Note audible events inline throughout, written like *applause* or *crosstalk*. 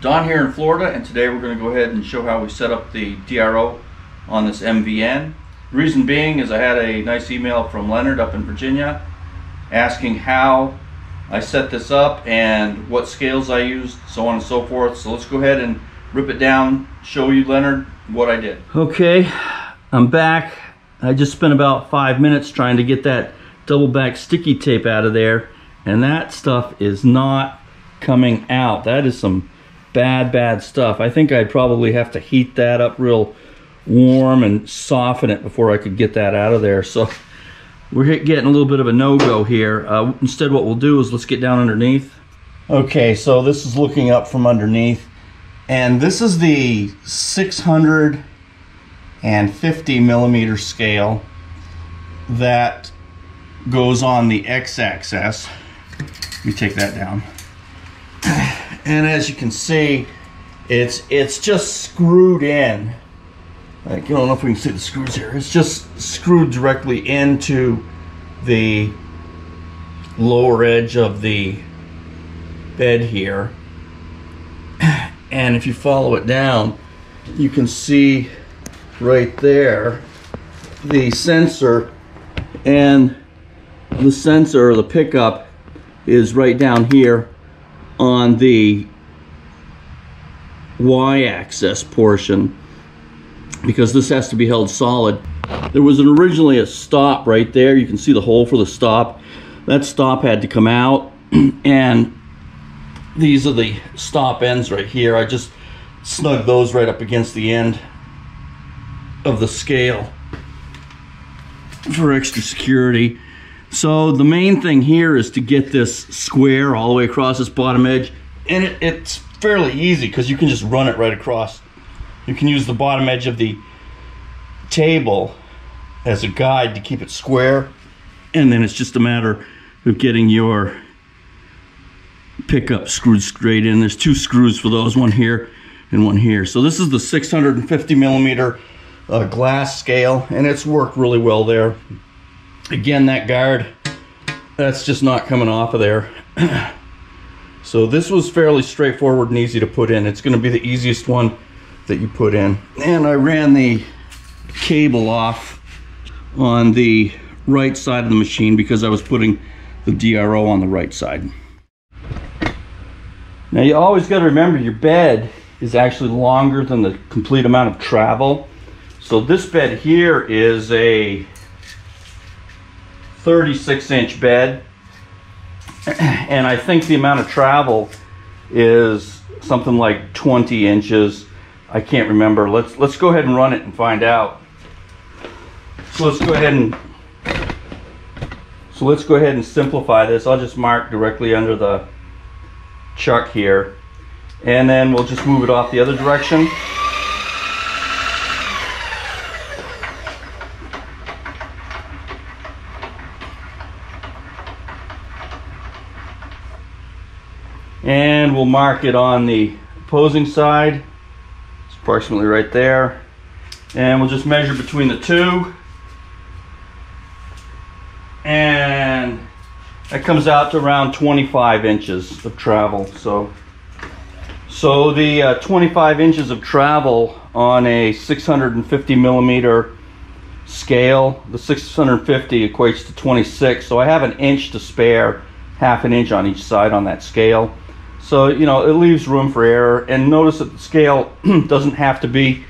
Don here in Florida and today we're going to go ahead and show how we set up the DRO on this MVN. Reason being is I had a nice email from Leonard up in Virginia asking how I set this up and what scales I used, so on and so forth. So let's go ahead and rip it down, show you Leonard what I did. Okay, I'm back. I just spent about five minutes trying to get that double back sticky tape out of there and that stuff is not coming out. That is some bad, bad stuff. I think I'd probably have to heat that up real warm and soften it before I could get that out of there. So *laughs* we're getting a little bit of a no-go here. Uh, instead what we'll do is let's get down underneath. Okay, so this is looking up from underneath. And this is the 650 millimeter scale that goes on the x-axis. Let me take that down and as you can see it's it's just screwed in. Like I don't know if we can see the screws here. It's just screwed directly into the lower edge of the bed here. And if you follow it down you can see right there the sensor. And the sensor or the pickup is right down here on the y-axis portion because this has to be held solid. There was originally a stop right there. You can see the hole for the stop. That stop had to come out *clears throat* and these are the stop ends right here. I just snug those right up against the end of the scale for extra security. So the main thing here is to get this square all the way across this bottom edge. And it, it's fairly easy because you can just run it right across. You can use the bottom edge of the table as a guide to keep it square. And then it's just a matter of getting your pickup screwed straight in. There's two screws for those, one here and one here. So this is the 650 millimeter uh, glass scale and it's worked really well there. Again, that guard, that's just not coming off of there. *clears throat* so this was fairly straightforward and easy to put in. It's gonna be the easiest one that you put in. And I ran the cable off on the right side of the machine because I was putting the DRO on the right side. Now you always got to remember your bed is actually longer than the complete amount of travel. So this bed here is a 36 inch bed. *clears throat* And I think the amount of travel is something like 20 inches. I can't remember. Let's let's go ahead and run it and find out. So let's go ahead and so let's go ahead and simplify this. I'll just mark directly under the chuck here. And then we'll just move it off the other direction and we'll mark it on the opposing side. It's approximately right there. And we'll just measure between the two. And that comes out to around 25 inches of travel. So so the uh, 25 inches of travel on a 650 millimeter scale the 650 equates to 26 so I have an inch to spare half an inch on each side on that scale so, you know, it leaves room for error. And notice that the scale *clears throat* doesn't have to be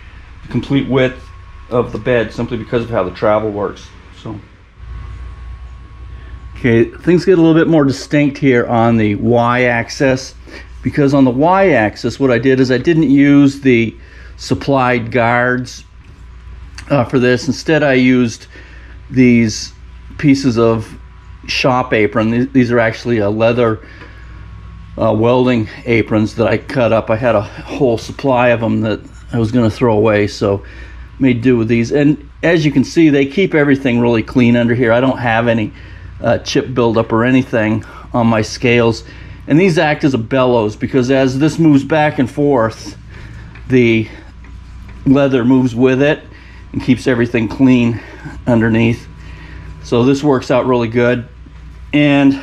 the complete width of the bed simply because of how the travel works. So. Okay, things get a little bit more distinct here on the y-axis because on the y-axis what I did is I didn't use the supplied guards uh, for this. Instead I used these pieces of shop apron. These are actually a leather uh, welding aprons that I cut up. I had a whole supply of them that I was going to throw away, so made do with these. And as you can see, they keep everything really clean under here. I don't have any uh, chip buildup or anything on my scales. And these act as a bellows because as this moves back and forth, the leather moves with it and keeps everything clean underneath. So this works out really good. And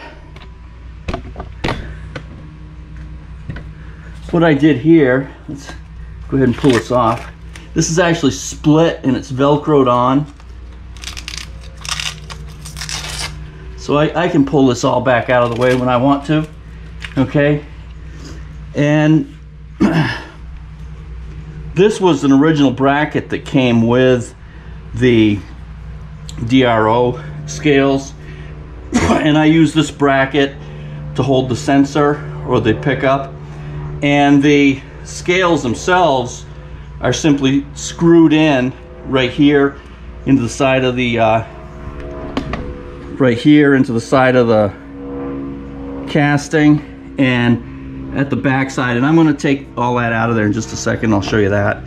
what I did here, let's go ahead and pull this off. This is actually split and it's Velcroed on. So I, I can pull this all back out of the way when I want to, okay? And *clears throat* this was an original bracket that came with the DRO scales. *clears throat* and I use this bracket to hold the sensor or the pickup. And the scales themselves are simply screwed in right here into the side of the uh, right here into the side of the casting and at the back side. And I'm going to take all that out of there in just a second. I'll show you that.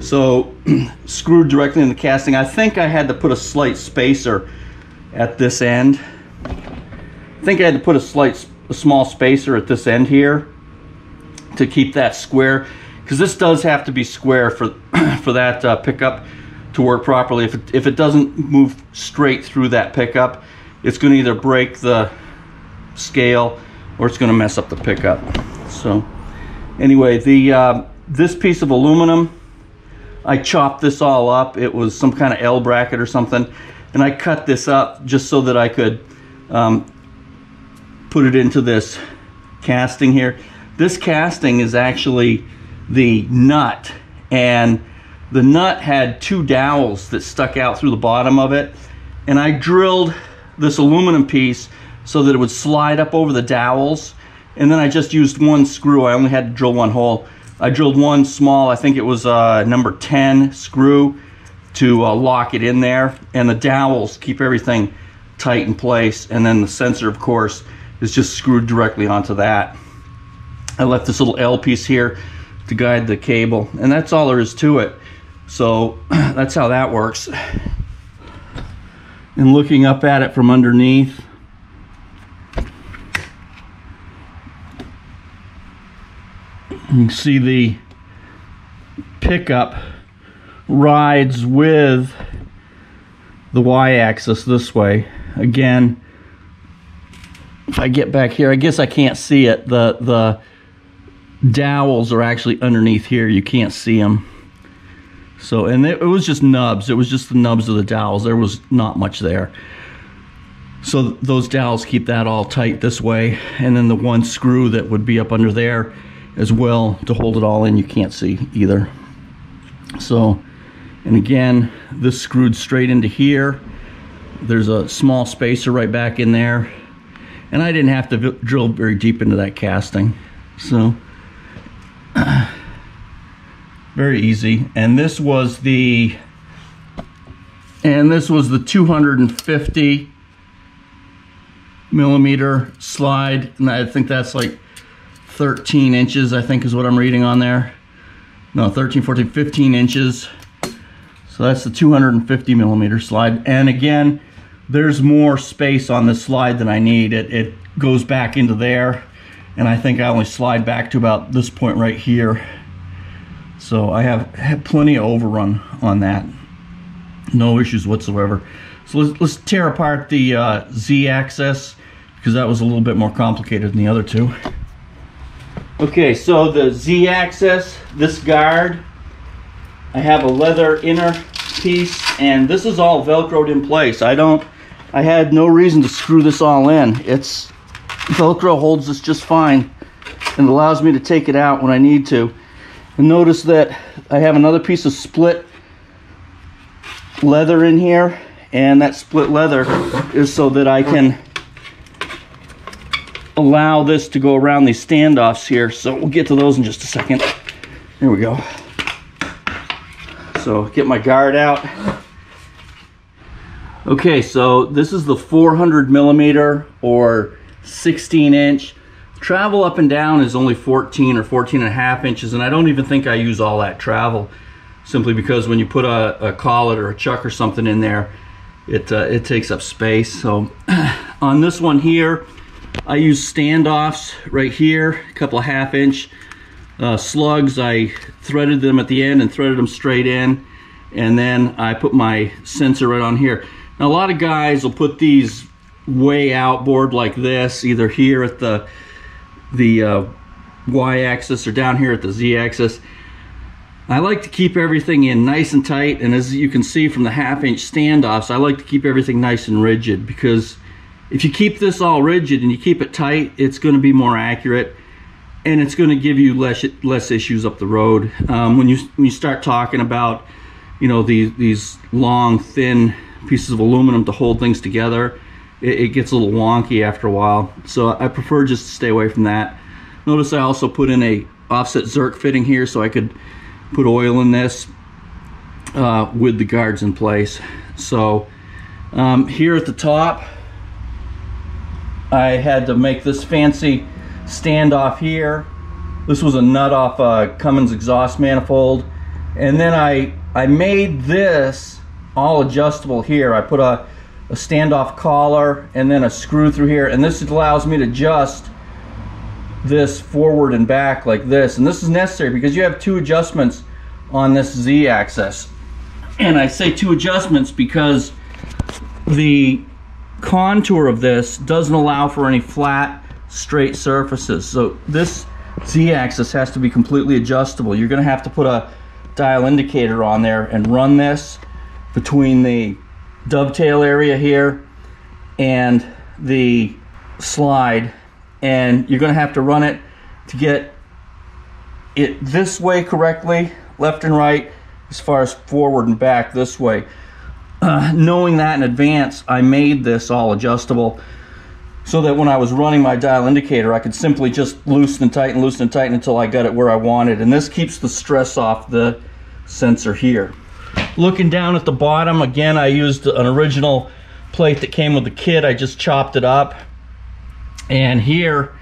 So *clears throat* screwed directly in the casting. I think I had to put a slight spacer at this end. I think I had to put a slight a small spacer at this end here to keep that square because this does have to be square for *clears throat* for that uh, pickup to work properly if it, if it doesn't move straight through that pickup it's going to either break the scale or it's going to mess up the pickup. So anyway, the uh, this piece of aluminum, I chopped this all up. It was some kind of L bracket or something. And I cut this up just so that I could um, put it into this casting here. This casting is actually the nut and the nut had two dowels that stuck out through the bottom of it and I drilled this aluminum piece so that it would slide up over the dowels. And then I just used one screw. I only had to drill one hole. I drilled one small, I think it was uh, number 10 screw to uh, lock it in there. And the dowels keep everything tight in place. And then the sensor, of course, is just screwed directly onto that. I left this little L piece here to guide the cable. And that's all there is to it. So *clears throat* that's how that works and looking up at it from underneath. You can see the pickup rides with the y-axis this way. Again, if I get back here, I guess I can't see it. The, the dowels are actually underneath here. You can't see them. So, and it, it was just nubs. It was just the nubs of the dowels. There was not much there. So th those dowels keep that all tight this way. And then the one screw that would be up under there as well to hold it all in, you can't see either. So, and again, this screwed straight into here. There's a small spacer right back in there. And I didn't have to drill very deep into that casting. So, very easy. And this was the and this was the 250 millimeter slide. And I think that's like 13 inches I think is what I'm reading on there. No 13 14 15 inches. So that's the 250 millimeter slide. And again there's more space on this slide than I need. It it goes back into there. And I think I only slide back to about this point right here so I have had plenty of overrun on that. No issues whatsoever. So let's, let's tear apart the uh, Z-axis because that was a little bit more complicated than the other two. Okay, so the Z-axis, this guard, I have a leather inner piece and this is all velcroed in place. I don't, I had no reason to screw this all in. It's, Velcro holds this just fine and allows me to take it out when I need to. And notice that I have another piece of split leather in here and that split leather is so that I can allow this to go around these standoffs here. So we'll get to those in just a second. There we go. So get my guard out. Okay, so this is the 400 millimeter or 16 inch Travel up and down is only 14 or 14 and a half inches, and I don't even think I use all that travel, simply because when you put a, a collet or a chuck or something in there, it, uh, it takes up space. So *clears throat* on this one here, I use standoffs right here, a couple of half inch uh, slugs. I threaded them at the end and threaded them straight in, and then I put my sensor right on here. Now a lot of guys will put these way outboard like this, either here at the the uh, y-axis or down here at the z-axis. I like to keep everything in nice and tight and as you can see from the half inch standoffs I like to keep everything nice and rigid because if you keep this all rigid and you keep it tight it's going to be more accurate and it's going to give you less less issues up the road um, when you when you start talking about you know these these long thin pieces of aluminum to hold things together it, it gets a little wonky after a while so I prefer just to stay away from that notice I also put in a offset Zerk fitting here so I could put oil in this uh, with the guards in place. So um, here at the top, I had to make this fancy standoff here. This was a nut off a Cummins exhaust manifold. And then I, I made this all adjustable here. I put a, a standoff collar and then a screw through here. And this allows me to adjust this forward and back like this. And this is necessary because you have two adjustments on this Z axis. And I say two adjustments because the contour of this doesn't allow for any flat, straight surfaces. So this Z axis has to be completely adjustable. You're gonna have to put a dial indicator on there and run this between the dovetail area here and the slide and you're going to have to run it to get it this way correctly, left and right, as far as forward and back this way. Uh, *clears throat* knowing that in advance, I made this all adjustable so that when I was running my dial indicator, I could simply just loosen and tighten, loosen and tighten until I got it where I wanted. And this keeps the stress off the sensor here. Looking down at the bottom, again, I used an original plate that came with the kit. I just chopped it up. And here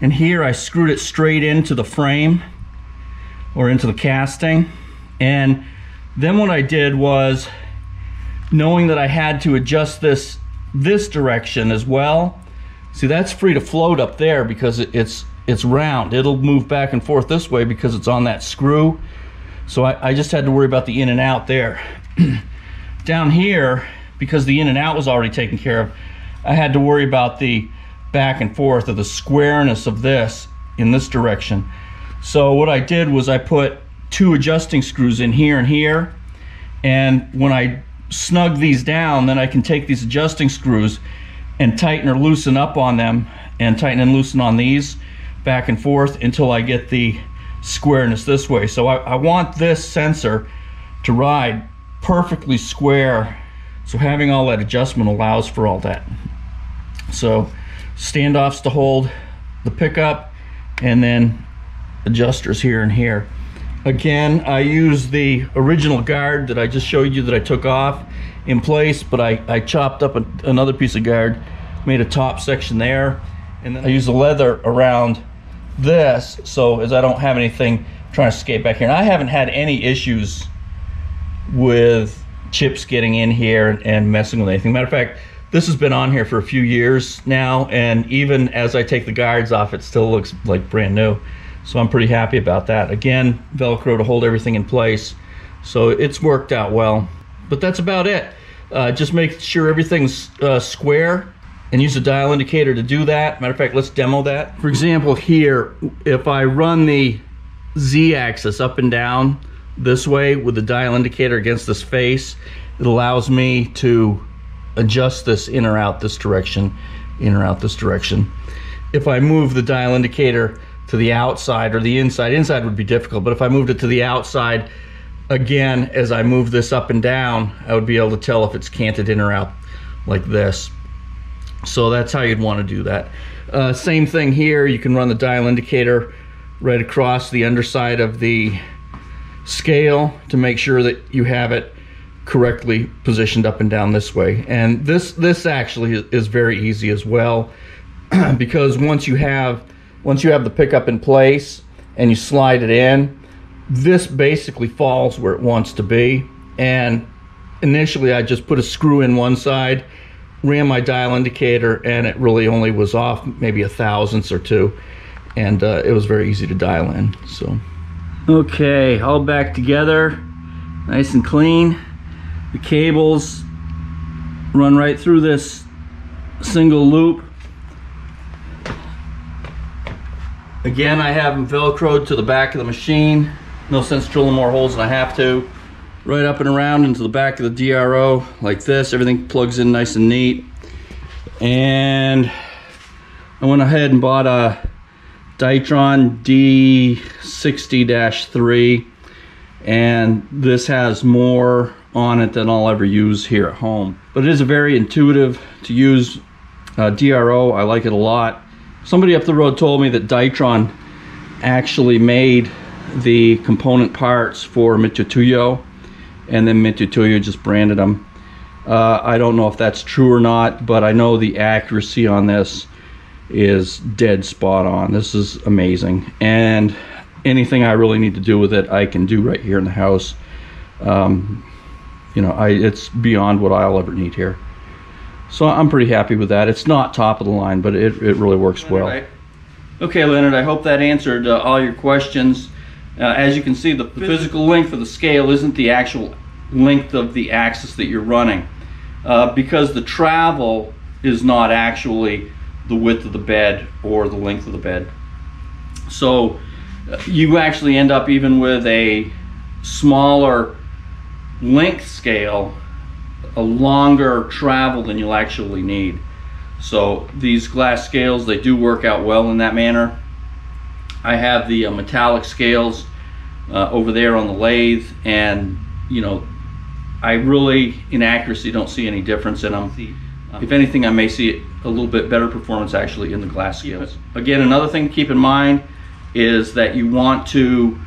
and here I screwed it straight into the frame or into the casting. And then what I did was knowing that I had to adjust this this direction as well see that's free to float up there because it's it's round. It'll move back and forth this way because it's on that screw so I, I just had to worry about the in and out there *clears throat* down here because the in and out was already taken care of I had to worry about the back and forth of the squareness of this in this direction. So what I did was I put two adjusting screws in here and here. And when I snug these down, then I can take these adjusting screws and tighten or loosen up on them and tighten and loosen on these back and forth until I get the squareness this way. So I, I want this sensor to ride perfectly square. So having all that adjustment allows for all that. So standoffs to hold the pickup and then adjusters here and here. Again, I use the original guard that I just showed you that I took off in place, but I, I chopped up a, another piece of guard, made a top section there, and then I use the leather around this so as I don't have anything trying to escape back here. And I haven't had any issues with chips getting in here and messing with anything. Matter of fact, this has been on here for a few years now, and even as I take the guards off, it still looks like brand new. So I'm pretty happy about that. Again, Velcro to hold everything in place. So it's worked out well. But that's about it. Uh, just make sure everything's uh, square and use a dial indicator to do that. Matter of fact, let's demo that. For example, here, if I run the Z-axis up and down this way with the dial indicator against this face, it allows me to adjust this in or out this direction, in or out this direction. If I move the dial indicator to the outside or the inside, inside would be difficult, but if I moved it to the outside, again, as I move this up and down, I would be able to tell if it's canted in or out like this. So that's how you'd want to do that. Uh, same thing here, you can run the dial indicator right across the underside of the scale to make sure that you have it correctly positioned up and down this way. And this this actually is very easy as well *clears throat* because once you have once you have the pickup in place and you slide it in, this basically falls where it wants to be. And initially I just put a screw in one side, ran my dial indicator, and it really only was off maybe a thousandths or two. And uh, it was very easy to dial in. So, okay, all back together, nice and clean. The cables run right through this single loop. Again, I have them Velcroed to the back of the machine. No sense drilling more holes than I have to. Right up and around into the back of the DRO like this. Everything plugs in nice and neat. And I went ahead and bought a Ditron D60-3 and this has more on it than I'll ever use here at home. But it is a very intuitive to use uh, DRO. I like it a lot. Somebody up the road told me that Ditron actually made the component parts for Mitutoyo and then Mitutoyo just branded them. Uh, I don't know if that's true or not, but I know the accuracy on this is dead spot on. This is amazing. And anything I really need to do with it, I can do right here in the house. Um, you know, I, it's beyond what I'll ever need here. So I'm pretty happy with that. It's not top of the line, but it, it really works well. Okay, Leonard, I hope that answered uh, all your questions. Uh, as you can see, the physical length of the scale isn't the actual length of the axis that you're running uh, because the travel is not actually the width of the bed or the length of the bed. So uh, you actually end up even with a smaller length scale, a longer travel than you'll actually need. So these glass scales, they do work out well in that manner. I have the uh, metallic scales uh, over there on the lathe and you know I really in accuracy don't see any difference in them. If anything I may see a little bit better performance actually in the glass scales. Again another thing to keep in mind is that you want to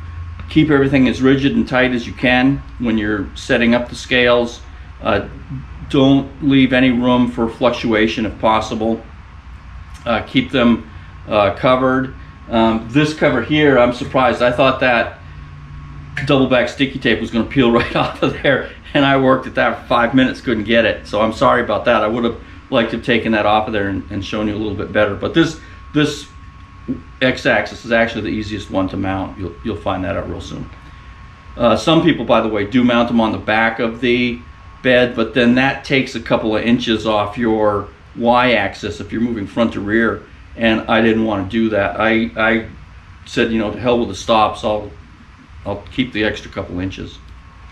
keep everything as rigid and tight as you can when you're setting up the scales. Uh, don't leave any room for fluctuation if possible. Uh, keep them uh, covered. Um, this cover here, I'm surprised. I thought that double back sticky tape was going to peel *laughs* right off of there, and I worked at that for five minutes, couldn't get it. So I'm sorry about that. I would have liked to have taken that off of there and, and shown you a little bit better. But this this x-axis is actually the easiest one to mount. You'll, you'll find that out real soon. Uh, some people, by the way, do mount them on the back of the bed, but then that takes a couple of inches off your y-axis if you're moving front to rear, and I didn't want to do that. I, I said, you know, to hell with the stops, I'll, I'll keep the extra couple inches.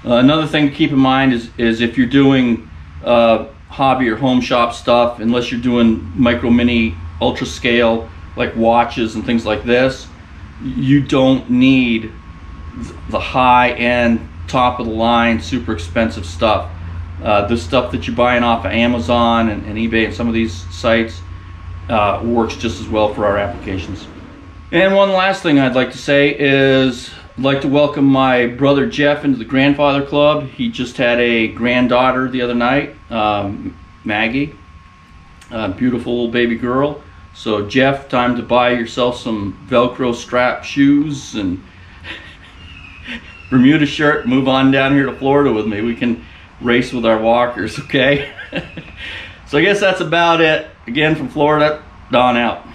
Uh, another thing to keep in mind is, is if you're doing uh, hobby or home shop stuff, unless you're doing micro mini ultra scale like watches and things like this, you don't need the high end, top of the line, super expensive stuff. Uh, the stuff that you're buying off of Amazon and, and eBay and some of these sites uh, works just as well for our applications. And one last thing I'd like to say is I'd like to welcome my brother Jeff into the Grandfather Club. He just had a granddaughter the other night, um, Maggie, a beautiful little baby girl. So Jeff, time to buy yourself some Velcro strap shoes and *laughs* Bermuda shirt. Move on down here to Florida with me. We can race with our walkers, *laughs* okay? *laughs* so I guess that's about it. Again, from Florida, Don out.